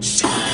shut up